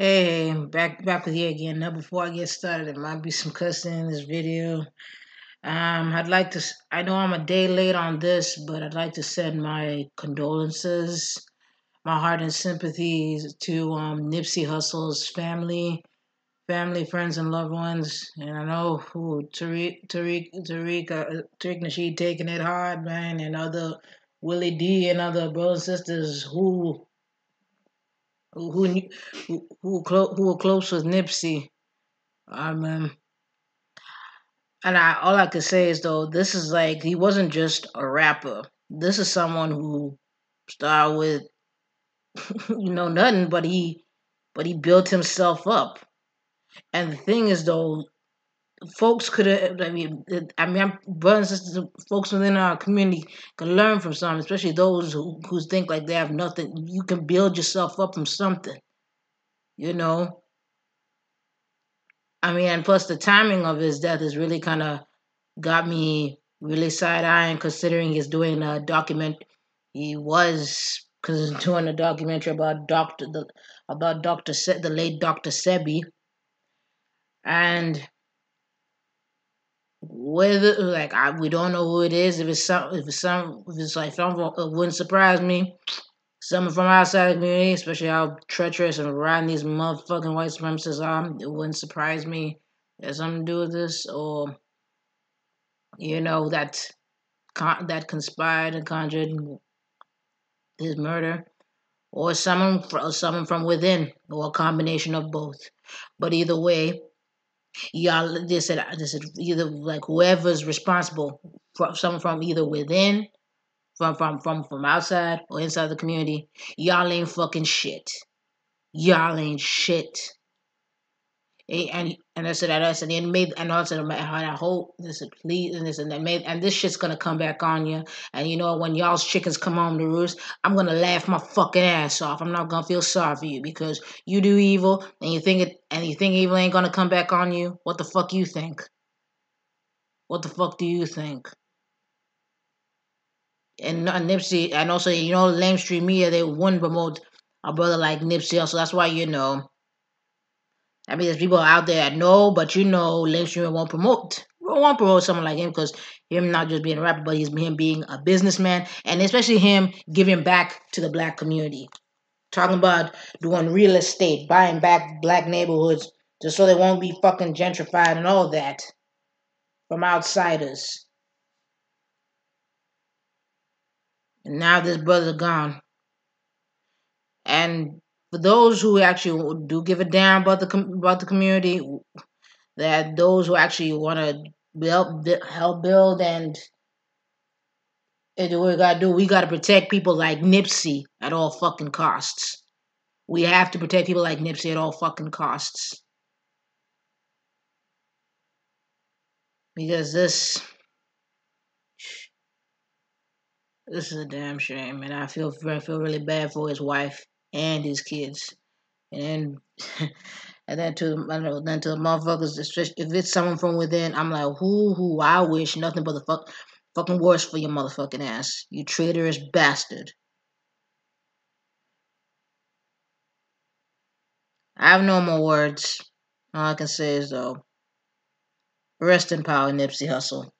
Hey, back back with you again. Now, before I get started, there might be some cussing in this video. Um, I'd like to. I know I'm a day late on this, but I'd like to send my condolences, my heart and sympathies to um, Nipsey Hussle's family, family, friends, and loved ones. And I know who Tariq, Tariq, Tariq, uh, Tariq Nasheed taking it hard, man, and other Willie D and other brothers and sisters who who who who clo- who were close with Nipsey. Um, um, and I all I could say is though this is like he wasn't just a rapper. This is someone who started with you know nothing, but he but he built himself up. And the thing is though, folks could have. I mean, I mean, brothers and sisters, folks within our community can learn from some, especially those who who think like they have nothing. You can build yourself up from something. You know, I mean, and plus the timing of his death is really kind of got me really side eyeing, considering he's doing a document. He was because doing a documentary about Doctor the about Doctor Se- the late Doctor Sebi, and whether like I, we don't know who it is. If it's some, if it's some, if it's like some, it wouldn't surprise me. Someone from outside the community, especially how treacherous and rotten these motherfucking white supremacists are, it wouldn't surprise me. There's something to do with this, or you know that con- that conspired and conjured his murder, or someone fr- someone from within, or a combination of both. But either way, y'all they said they said either like whoever's responsible, from someone from either within, from from from from outside or inside the community, y'all ain't fucking shit. Y'all ain't shit. And and I said that said and made and also and I hope this is please and this and that made and this shit's gonna come back on you. And you know when y'all's chickens come home to roost, I'm gonna laugh my fucking ass off. I'm not gonna feel sorry for you because you do evil and you think it and you think evil ain't gonna come back on you. What the fuck you think? What the fuck do you think? And, and Nipsey and also you know lamestream media they wouldn't promote a brother like Nipsey. So that's why you know. I mean, there's people out there that know, but you know, lamestream won't promote. Won't promote someone like him because him not just being a rapper, but he's him being a businessman, and especially him giving back to the black community. Talking about doing real estate, buying back black neighborhoods just so they won't be fucking gentrified and all that from outsiders. And now this brother gone. And for those who actually do give a damn about the about the community, that those who actually want to help help build and and what we gotta do. We gotta protect people like Nipsey at all fucking costs. We have to protect people like Nipsey at all fucking costs because this this is a damn shame, and I feel I feel really bad for his wife and his kids, and and then to I don't know then to the motherfuckers, if it's someone from within, I'm like, who who I wish nothing but the fuck fucking worse for your motherfucking ass, you traitorous bastard. I have no more words. All I can say is though, rest in power, Nipsey Hussle.